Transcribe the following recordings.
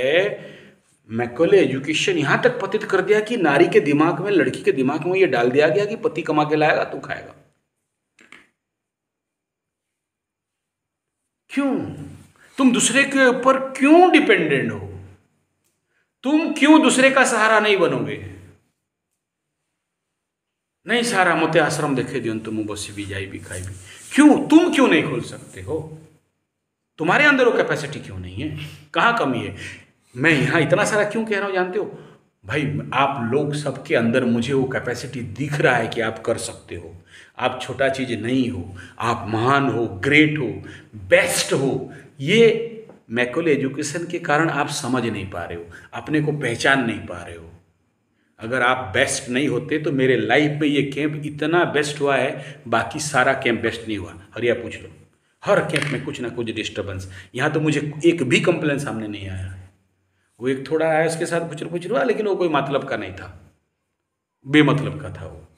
Macaulay education यहाँ तक पतित कर दिया कि नारी के दिमाग में, लड़की के दिमाग में ये डाल दिया गया कि पति कमा के लाएगा, तू खाएगा। क्यों? तुम दूसरे के ऊपर क्यों डिपेंडेंट हो? तुम क्यों दूसरे का सहारा नहीं बनोगे? नहीं, सारा मोते आश्रम देखे दियो, तुम बसी भी जाई भी, खाई भी। क्यों? तुम क्यों नहीं खोल सकते हो? तुम्हारे अंदर वो कैपेसिटी क्यों नहीं है? कहाँ कमी है? मैं यहाँ इतना सारा क्यों कह रहा हूँ, जानते हो? भाई, आप लोग सबके अंदर मुझे वो कैपेसिटी दिख रहा है कि आप कर सकते हो। आप छोटा चीज़ नहीं हो, आप महान हो ग्रेट हो बेस्ट हो। ये मैकुल एजुकेशन के कारण आप समझ नहीं पा रहे हो, अपने को पहचान नहीं पा रहे हो। अगर आप बेस्ट नहीं होते तो मेरे लाइफ में ये कैंप इतना बेस्ट हुआ है, बाकी सारा कैंप बेस्ट नहीं हुआ। हरिया पूछ लो, हर कैंप में कुछ ना कुछ डिस्टर्बेंस यहाँ तो मुझे एक भी कंप्लेन सामने नहीं आया है। वो एक थोड़ा आया उसके साथ कुछ कुछ हुआ, लेकिन वो कोई मतलब का नहीं था। बेमतलब का था वो।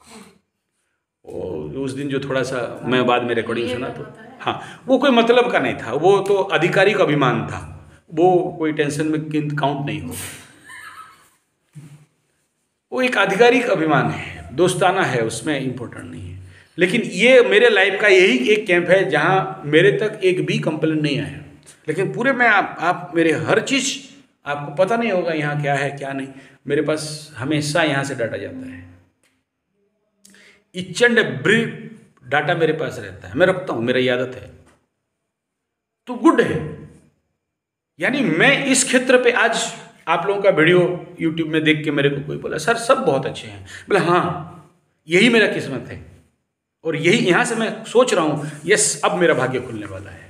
उस दिन जो थोड़ा सा मैं बाद में रिकॉर्डिंग सुना तो हाँ वो कोई मतलब का नहीं था। वो तो आधिकारिक अभिमान था। वो कोई टेंशन में काउंट नहीं हो। वो एक आधिकारिक अभिमान है। दोस्ताना है, उसमें इम्पोर्टेंट नहीं है। लेकिन ये मेरे लाइफ का यही एक कैंप है, जहाँ मेरे तक एक भी कंप्लेन नहीं आया। लेकिन पूरे में आप आप मेरे हर चीज़ आपको पता नहीं होगा यहाँ क्या है, क्या नहीं। मेरे पास हमेशा यहाँ से डाटा जाता है। इच एंड एवरी डाटा मेरे पास रहता है। मैं रखता हूँ, मेरा आदत है। तो गुड है। यानी मैं इस क्षेत्र पे आज आप लोगों का वीडियो यूट्यूब में देख के मेरे को कोई बोला, सर, सब बहुत अच्छे हैं। बोले हाँ यही मेरा किस्मत है। और यही यहाँ से मैं सोच रहा हूँ, यस, अब मेरा भाग्य खुलने वाला है।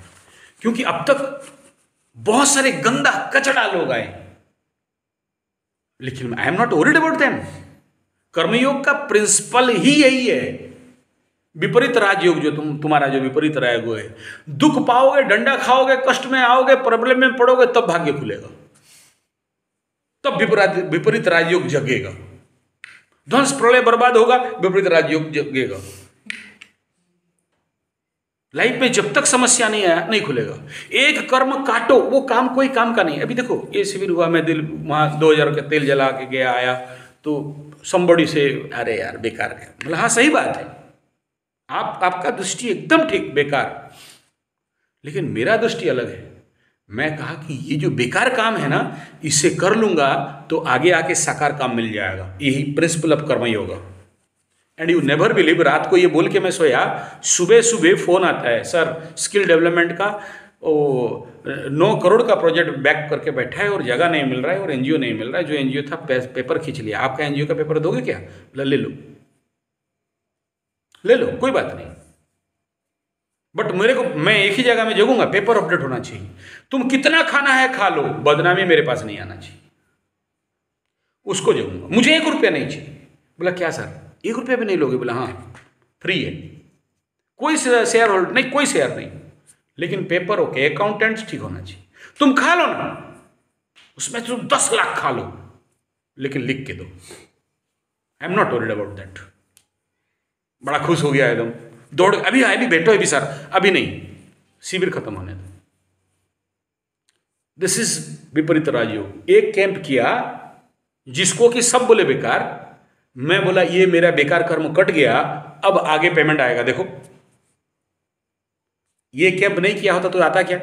क्योंकि अब तक बहुत सारे गंदा कचड़ा लोग आए। लेकिन I am not worried about them कर्मयोग का प्रिंसिपल ही यही है। विपरीत राजयोग जो तुम, तुम्हारा जो विपरीत राजयोग है। दुख पाओगे, डंडा खाओगे, कष्ट में आओगे प्रॉब्लम में पड़ोगे, तब भाग्य खुलेगा। तब विपरीत विपरीत राजयोग जगेगा। ध्वंस प्रलय बर्बाद होगा, विपरीत राजयोग जगेगा। लाइफ में जब तक समस्या नहीं आया, नहीं खुलेगा। एक कर्म काटो, वो काम कोई काम का नहीं। अभी देखो, ये शिविर हुआ, मैं दिल, वहाँ दो हज़ार का तेल जला के गया, आया तो संबड़ी से, अरे यार, बेकार है। मतलब हाँ सही बात है। आप, आपका दृष्टि एकदम ठीक, बेकार। लेकिन मेरा दृष्टि अलग है। मैं कहा कि ये जो बेकार काम है ना इसे कर लूँगा तो आगे आके साकार काम मिल जाएगा। यही प्रिंसिपल ऑफ़ कर्म होगा एंड यू नेवर बिलीव रात को ये बोल के मैं सोया सुबह सुबह फ़ोन आता है सर स्किल डेवलपमेंट का ओ नौ करोड़ का प्रोजेक्ट बैक करके बैठा है और जगह नहीं मिल रहा है और एनजीओ नहीं मिल रहा है जो एनजीओ था पे, पेपर खींच लिया। आपका एनजीओ का पेपर दोगे क्या? बोला ले लो। ले लो कोई बात नहीं। बट मेरे को मैं एक ही जगह में जगूँगा पेपर अपडेट होना चाहिए। तुम कितना खाना है खा लो बदनामी मेरे पास नहीं आना चाहिए। उसको जगूँगा। मुझे एक रुपया नहीं चाहिए। बोला क्या सर? एक रुपया भी नहीं लोगे? बोला हाँ। फ्री है। कोई शेयर होल्ड नहीं, कोई शेयर नहीं। लेकिन पेपर ओके अकाउंटेंट ठीक होना चाहिए। तुम खा लो ना। उसमें तुम दस लाख खा लो। लेकिन लिख के दो। I am not worried about that बड़ा खुश हो गया एकदम। दौड़, अभी अभी बैठो अभी सर। अभी नहीं। शिविर खत्म होने दो। दिस इज़ विपरीत राजयोग। एक कैंप किया जिसको कि सब बोले बेकार। मैं बोला, ये मेरा बेकार कर्म कट गया, अब आगे पेमेंट आएगा, देखो। ये कैब नहीं किया होता तो आता क्या?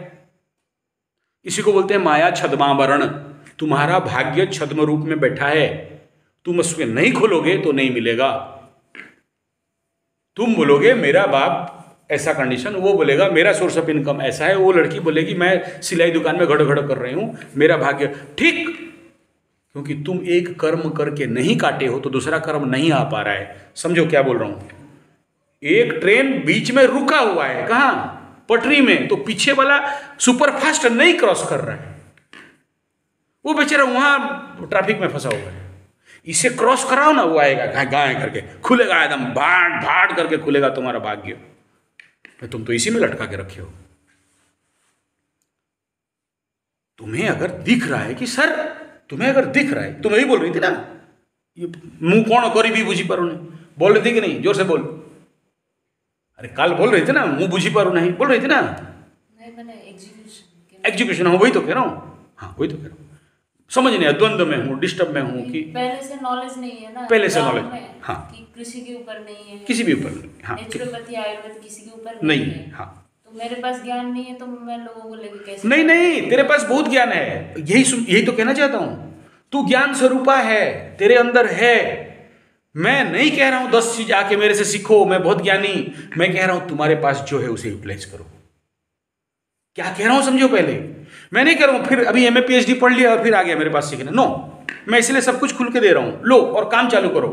इसी को बोलते हैं माया छदमावरण। तुम्हारा भाग्य छद्म रूप में बैठा है, तुम उसमें नहीं खोलोगे तो नहीं मिलेगा। तुम बोलोगे, मेरा बाप ऐसा कंडीशन वो बोलेगा, मेरा सोर्स ऑफ़ इनकम ऐसा है, वो लड़की बोलेगी, मैं सिलाई दुकान में घड़ो घड़ो कर रही हूँ, मेरा भाग्य, ठीक। क्योंकि तुम एक कर्म करके नहीं काटे हो तो दूसरा कर्म नहीं आ पा रहा है। समझो क्या बोल रहा हूँ? एक ट्रेन बीच में रुका हुआ है, कहा? पटरी में। तो पीछे वाला सुपरफास्ट नहीं क्रॉस कर रहा है। वो बेचारा वहाँ ट्रैफ़िक में फंसा हुआ है। इसे क्रॉस कराओ ना, वो आएगा, गाय करके। खुलेगा एकदम भाट भाट करके खुलेगा तुम्हारा भाग्य। तुम तो इसी में लटका के रखे हो। तुम्हें अगर दिख रहा है कि, सर तुम्हें अगर दिख रहा है तुम यही बोल रही थी ना? ये मुँह कौन करी भी बुझी पारू नहीं। बोल रही थी कि नहीं? ज़ोर से बोल। अरे कल बोल रही थी ना मुँह बुझी पारू नहीं। बोल रही थी ना? एग्जीक्यूशन हाँ वही तो कह रहा हूँ। हाँ वही तो कह रहा हूँ। समझ नहीं द्वंद्व में हूँ डिस्टर्ब में हूँ कि पहले से नॉलेज नहीं है ना पहले से में हाँ। कृषि के ऊपर नहीं है। किसी भी ऊपर नहीं हाँ। आयुर्वेद किसी के ऊपर नहीं नहीं है। है। मेरे पास ज्ञान नहीं है तो मैं लोगों को लेके कैसे नहीं नहीं तेरे पास बहुत ज्ञान है। यही सुन यही तो कहना चाहता हूँ। तू ज्ञान स्वरूपा है तेरे अंदर है। मैं नहीं कह रहा हूँ दस चीज़ आके मेरे से सीखो मैं बहुत ज्ञानी। मैं कह रहा हूँ तुम्हारे पास जो है उसे यूटिलाइज करो। क्या कह रहा हूँ समझो पहले। मैं नहीं कह रहा हूँ फिर अभी एम ए पढ़ लिया और फिर आ गया मेरे पास सीखने। नो मैं इसलिए सब कुछ खुल के दे रहा हूँ। लो और काम चालू करो।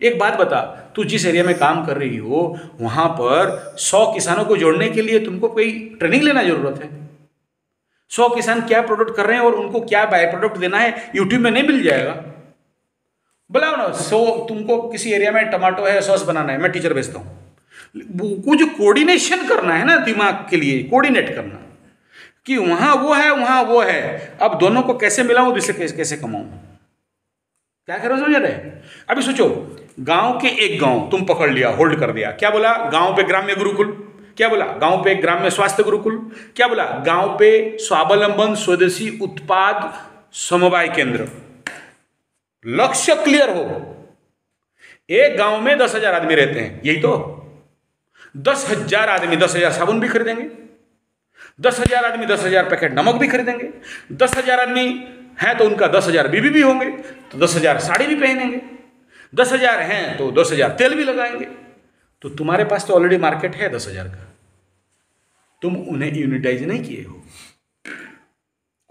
एक बात बता तू जिस एरिया में काम कर रही हो वहाँ पर सौ किसानों को जोड़ने के लिए तुमको कोई ट्रेनिंग लेना ज़रूरत है। सौ किसान क्या प्रोडक्ट कर रहे हैं और उनको क्या बाय प्रोडक्ट देना है यूट्यूब में नहीं मिल जाएगा। बुलाओ ना सो तुमको किसी एरिया में टमाटो है सॉस बनाना है मैं टीचर भेजता हूँ। कुछ कोऑर्डिनेशन करना है ना दिमाग के लिए कोऑर्डिनेट करना। कि वहाँ वो है वहाँ वो है। अब दोनों को कैसे मिलाऊं जिससे कैसे, कैसे कमाऊं? क्या करो समझ रहे अभी सोचो गाँव के एक गाँव तुम पकड़ लिया होल्ड कर दिया। क्या बोला? गाँव पे ग्राम्य गुरुकुल। क्या बोला? गाँव पे ग्राम्य स्वास्थ्य गुरुकुल। क्या बोला? गाँव पे स्वावलंबन स्वदेशी उत्पाद समवाय केंद्र। लक्ष्य क्लियर हो। एक गाँव में दस हज़ार आदमी रहते हैं, यही तो। दस हज़ार आदमी, दस हज़ार साबुन भी खरीदेंगे। दस हज़ार आदमी, दस हज़ार पैकेट नमक भी खरीदेंगे। दस हज़ार आदमी हैं तो उनका दस हज़ार बीबी भी होंगे तो दस हज़ार साड़ी भी पहनेंगे। दस हज़ार हैं तो दस हज़ार। तेल भी लगाएँगे। तो तुम्हारे पास तो ऑलरेडी मार्केट है दस हज़ार का। तुम उन्हें यूनिटाइज नहीं किए हो।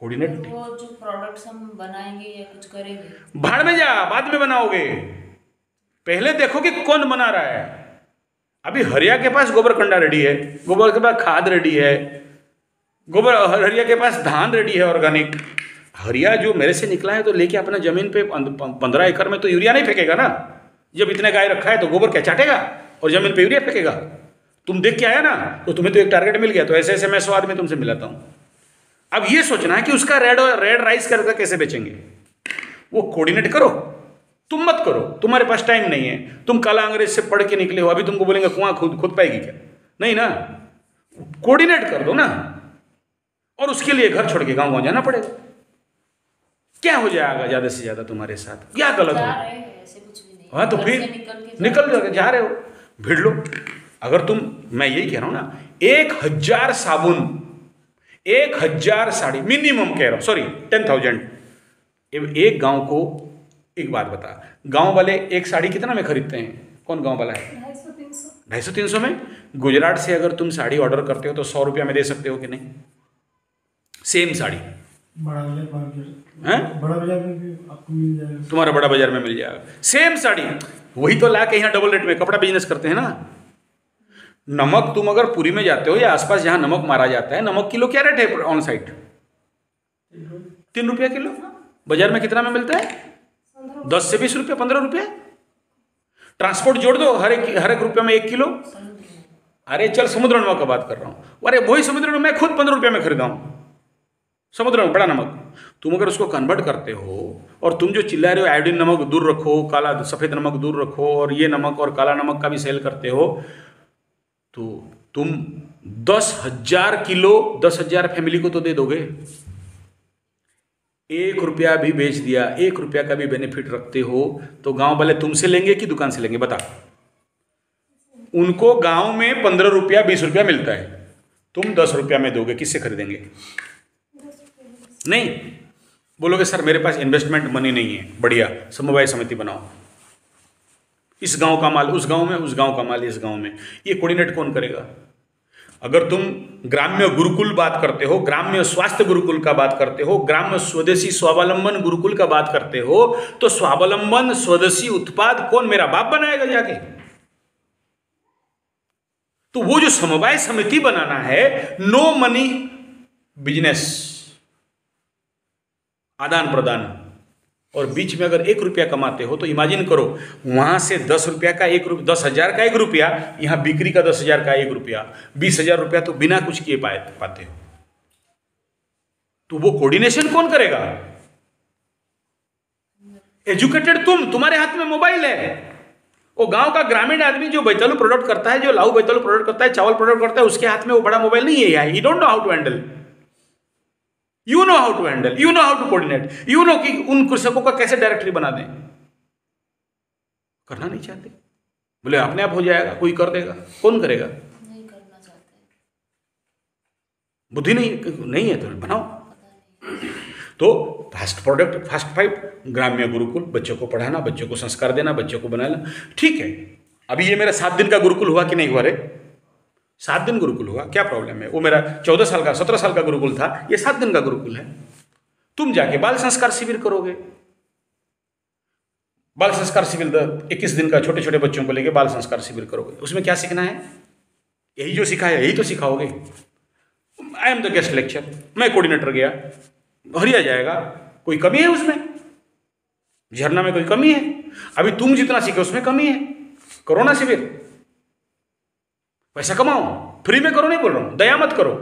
कोऑर्डिनेट वो जो प्रोडक्ट्स हम बनाएँगे या कुछ करेंगे। भाड़ में जा बाद में बनाओगे। पहले देखो कि कौन बना रहा है। अभी हरिया के पास गोबर कंडा रेडी है गोबर के पास खाद रेडी है गोबर हरिया के पास धान रेडी है ऑर्गेनिक हरिया जो मेरे से निकला है तो लेके अपना ज़मीन पे पंद्रह एकड़ में तो यूरिया नहीं फेंकेगा ना? जब इतने गाय रखा है तो गोबर क्या चाटेगा? और ज़मीन पे यूरिया फेंकेगा? तुम देख के आया ना? तो तुम्हें तो एक टारगेट मिल गया तो ऐसे ऐसे मैं सौ आदमी तुमसे मिलाता हूँ। अब ये सोचना है कि उसका रेड रेड राइस करके कैसे बेचेंगे? वो कोऑर्डिनेट करो। तुम मत करो। तुम्हारे पास टाइम नहीं है। तुम काला अंग्रेज़ से पढ़ के निकले हो, अभी तुमको बोलेंगे, कुआँ खुद खुद पाएगी क्या? नहीं ना? कोऑर्डिनेट कर दो ना। और उसके लिए घर छोड़ के गाँव गाँव जाना पड़ेगा। क्या हो जाएगा ज़्यादा से ज़्यादा तुम्हारे साथ? क्या गलत हो? रहे हैं ऐसे कुछ भी नहीं। हाँ तो फिर निकल जाओगे जा रहे हो। भिड़ लो। अगर तुम मैं यही कह रहा हूँ ना एक हज़ार साबुन एक हज़ार साड़ी मिनिमम कह रहा हूँ सॉरी टेन थाउज़ेंड एक गाँव को एक बात बता गाँव वाले एक साड़ी कितना में खरीदते हैं? कौन गाँव वाला है? ढाई सौ तीन सौ। में? गुजरात से अगर तुम साड़ी ऑर्डर करते हो तो सौ रुपया में दे सकते हो कि नहीं? सेम साड़ी। हैं? बड़ा बाज़ार में आपको मिल जाएगा। तुम्हारा बड़ा बाज़ार में मिल जाएगा। सेम साड़ी। वही तो ला के यहाँ डबल रेट में कपड़ा बिज़नेस करते हैं ना। नमक तुम अगर पुरी में जाते हो या आसपास जहाँ नमक मारा जाता है नमक किलो क्या रेट है ऑन साइट तीन रुपया किलो। बाज़ार में कितना में मिलता है? दस से बीस रुपया पंद्रह रुपया। ट्रांसपोर्ट जोड़ दो हर एक हर एक रुपये में एक किलो। अरे चल समुद्र नमक का बात कर रहा हूँ। अरे वही समुद्र नमक मैं खुद पंद्रह रुपये में खरीदा हूँ समुद्र नमक बड़ा नमक। तुम अगर उसको कन्वर्ट करते हो और तुम जो चिल्ला रहे हो आयोडीन नमक दूर रखो, काला सफ़ेद नमक दूर रखो और ये नमक और काला नमक का भी सेल करते हो तो तुम दस हज़ार किलो, दस हज़ार फैमिली को तो दे दोगे। एक रुपया भी बेच दिया, एक रुपया का भी बेनिफिट रखते हो तो गाँव वाले तुमसे लेंगे कि दुकान से लेंगे? बता। उनको गाँव में पंद्रह रुपया, बीस रुपया मिलता है। तुम दस रुपया में दोगे, किससे खरीदेंगे? नहीं, बोलोगे, सर, मेरे पास इन्वेस्टमेंट मनी नहीं है। बढ़िया, समवाय समिति बनाओ। इस गाँव का माल, उस गाँव में, उस गाँव का माल, इस गाँव में। ये कोऑर्डिनेट कौन करेगा? अगर तुम ग्राम्य गुरुकुल बात करते हो, ग्राम्य स्वास्थ्य गुरुकुल का बात करते हो, ग्राम्य स्वदेशी स्वावलंबन गुरुकुल का बात करते हो तो स्वावलंबन स्वदेशी उत्पाद कौन मेरा बाप बनाएगा जाके? तो वो जो समवाय समिति बनाना है नो मनी बिज़नेस आदान प्रदान और बीच में अगर एक रुपया कमाते हो तो इमेजिन करो, वहाँ से दस रुपया का एक रुपया दस हज़ार का एक रुपया, यहाँ बिक्री का दस हज़ार का एक रुपया, बीस हज़ार रुपया तो बिना कुछ किए पाए, पाते हो। तो वो कोऑर्डिनेशन कौन करेगा? एजुकेटेड तुम, तुम्हारे हाथ में मोबाइल है। वो गाँव का ग्रामीण आदमी जो बैतलू प्रोडक्ट करता है, जो लाऊ बैतलू प्रोडक्ट करता है, चावल प्रोडक्ट करता है, उसके हाथ में वो बड़ा मोबाइल नहीं है यार he don't know how to handle you know how to handle you know how to coordinate you know कि उन कृषकों का कैसे डायरेक्टली बना दें। करना नहीं चाहते। बोले अपने आप हो जाएगा कोई कर देगा। कौन करेगा? नहीं करना चाहते। बुद्धि नहीं नहीं है तो बनाओ। तो फास्ट प्रोडक्ट फास्ट फाइव ग्राम्य गुरुकुल बच्चों को पढ़ाना बच्चों को संस्कार देना बच्चों को बनाना। ठीक है। अभी ये मेरा सात दिन का गुरुकुल हुआ कि नहीं हुआ रे? सात दिन गुरुकुल हुआ, क्या प्रॉब्लम है? वो मेरा चौदह साल का, सत्रह साल का गुरुकुल था, ये सात दिन का गुरुकुल है। तुम जाके बाल संस्कार शिविर करोगे। बाल संस्कार शिविर इक्कीस दिन का छोटे छोटे बच्चों को लेके बाल संस्कार शिविर करोगे। उसमें क्या सीखना है? यही जो सिखाया यही तो सिखाओगे। I am the guest lecture मैं कोऑर्डिनेटर गया। हरिया जाएगा, कोई कमी है उसमें? झरना में कोई कमी है? अभी तुम जितना सीखे उसमें कमी है। कोरोना शिविर। पैसा कमाओ, फ्री में करो, नहीं बोल रहा हूँ। दया मत करो।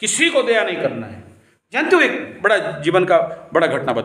किसी को दया नहीं करना है। जानते हो एक बड़ा जीवन का बड़ा घटना बता